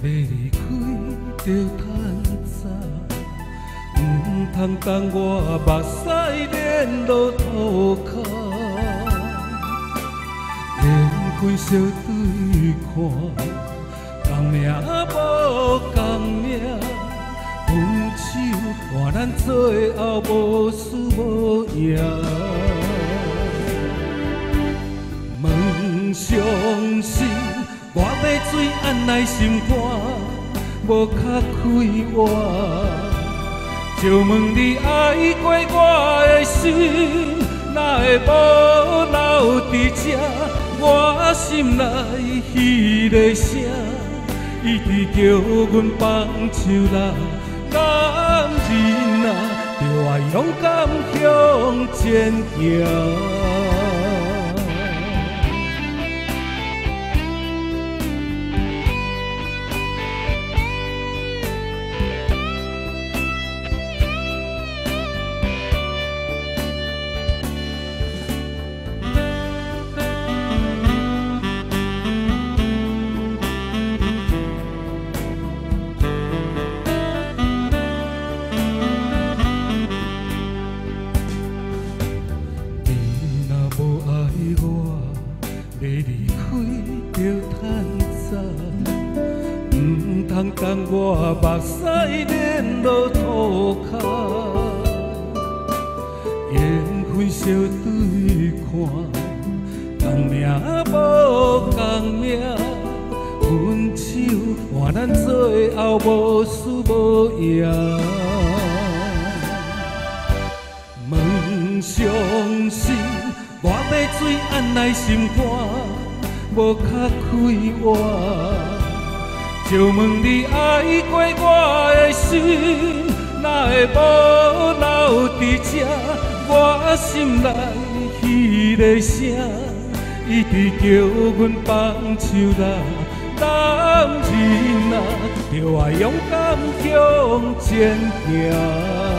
要离开就趁早，唔通等我目屎连落涂骹，缘分相对看，同命无同命，分手换咱最后无输无赢。问伤心，我要水按来心肝，无较开活。就问你爱过我的心，哪会无留伫这？我心内迄个声，一直叫阮放手啦。男人啊，着爱勇敢向前行。要离开就趁早，唔通等我目屎连落涂骹。缘分相对看，同命无同命，分手换咱最后无输无赢。我要水按来心肝，无较开活。就问你爱过我的心，哪会无留伫这？我心内迄个声，一直叫阮放手啦。男人啊，就要勇敢向前行。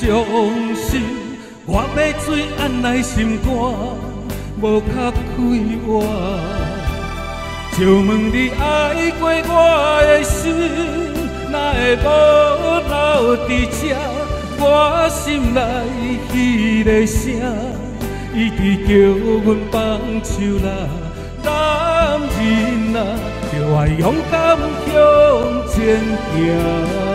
伤心，我要水按来心肝，无较开活。就问你爱过我的心，哪会无留伫这？我心内迄个声，一直叫阮放手啦。男人啊，就要勇敢向前行。